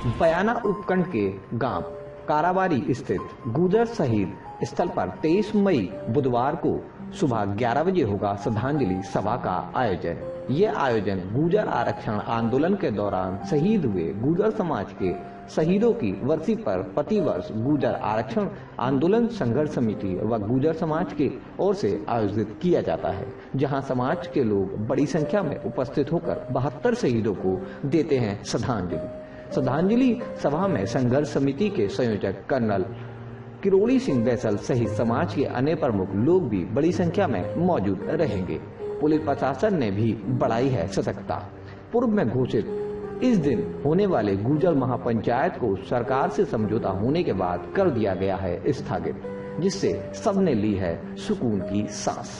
बयाना उपखंड के गाँव काराबारी स्थित गुजर शहीद स्थल पर 23 मई बुधवार को सुबह 11 बजे होगा श्रद्धांजलि सभा का आयोजन। ये आयोजन गुजर आरक्षण आंदोलन के दौरान शहीद हुए गुजर समाज के शहीदों की वर्षी पर प्रतिवर्ष गुजर आरक्षण आंदोलन संघर्ष समिति व गुजर समाज के ओर से आयोजित किया जाता है, जहाँ समाज के लोग बड़ी संख्या में उपस्थित होकर बहत्तर शहीदों को देते हैं श्रद्धांजलि। श्रद्धांजलि सभा में संघर्ष समिति के संयोजक कर्नल किरोड़ी सिंह बैसल सहित समाज के अन्य प्रमुख लोग भी बड़ी संख्या में मौजूद रहेंगे। पुलिस प्रशासन ने भी बढ़ाई है सतर्कता। पूर्व में घोषित इस दिन होने वाले गुजर महापंचायत को सरकार से समझौता होने के बाद कर दिया गया है स्थगित, जिससे सबने ली है सुकून की सांस।